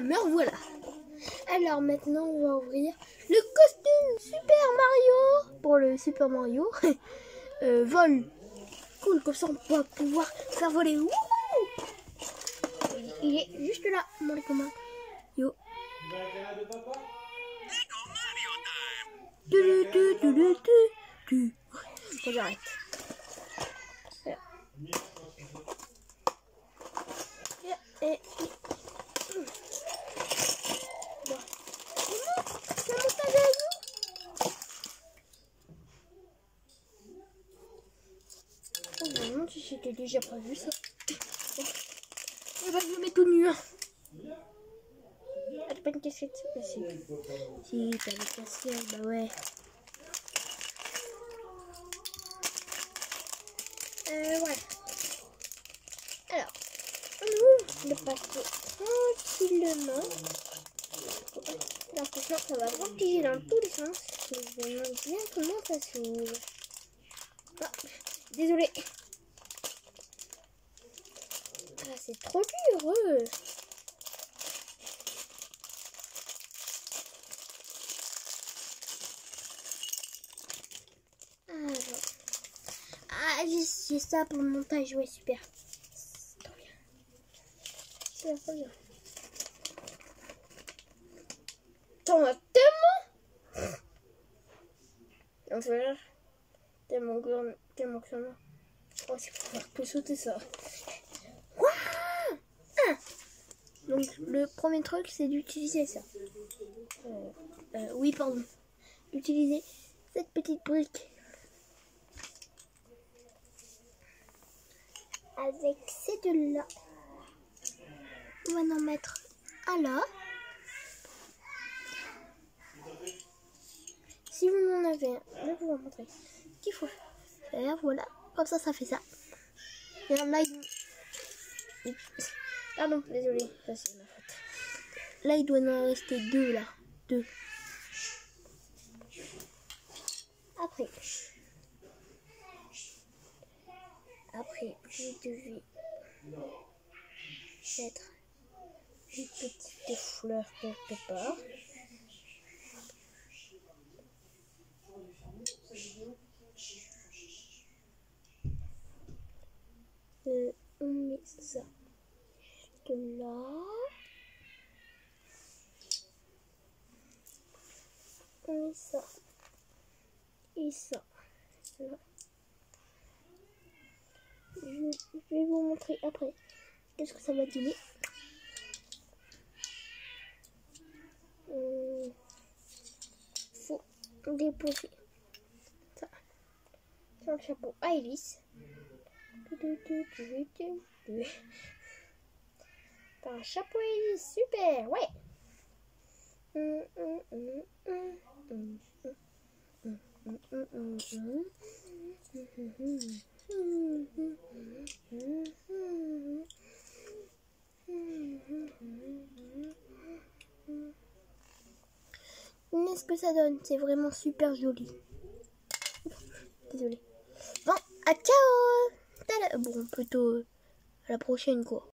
Me revoilà. Alors maintenant, on va ouvrir le costume Super Mario pour le Super Mario. euh, vol. Cool, comme ça on va pouvoir faire voler. Il est juste là, mon les communs. Yo. Du, du, du, j'arrête. Et, Bon. C'est mon montage à vous Oh non, si c'était déjà prévu ça. Eh ben, je me mets tout nu. T'as pas une casquette bah, Si, si t'as une casquette, bah ouais. Euh, ouais. Alors, on ouvre le paquet tranquillement. Là, franchement, ça va voltiger dans tous les sens. Je me demande bien comment ça s'ouvre. Ah, désolé. Ah, c'est trop dur. euh. Ah, j'ai ça pour le montage. Ouais, super. C'est trop bien. C'est trop bien. T'en as tellement voilà. Tellement tellement va. Oh, c'est pour faire que sauter ça. Donc le premier truc, c'est d'utiliser ça. Euh, euh, oui, pardon. D'utiliser cette petite brique. Avec ces deux-là. On va en mettre un là. Si vous en avez un, je vais vous en montrer qu'il faut faire. Voilà, comme ça, ça fait ça. Et là, il... Pardon, désolé, ça c'est ma faute. Là, il doit en rester deux, là. Deux. Après. Après, je devais mettre une petite fleur quelque part. Euh, on met ça là. Met ça. Et ça. Je, vais vous montrer après qu'est-ce que ça va donner. Euh, faut déposer ça sur le chapeau à hélice. Un chapeau super, ouais. Mais ce que ça donne, c'est vraiment super joli. Désolée. Bon, à ciao Bon, plutôt à la prochaine, quoi.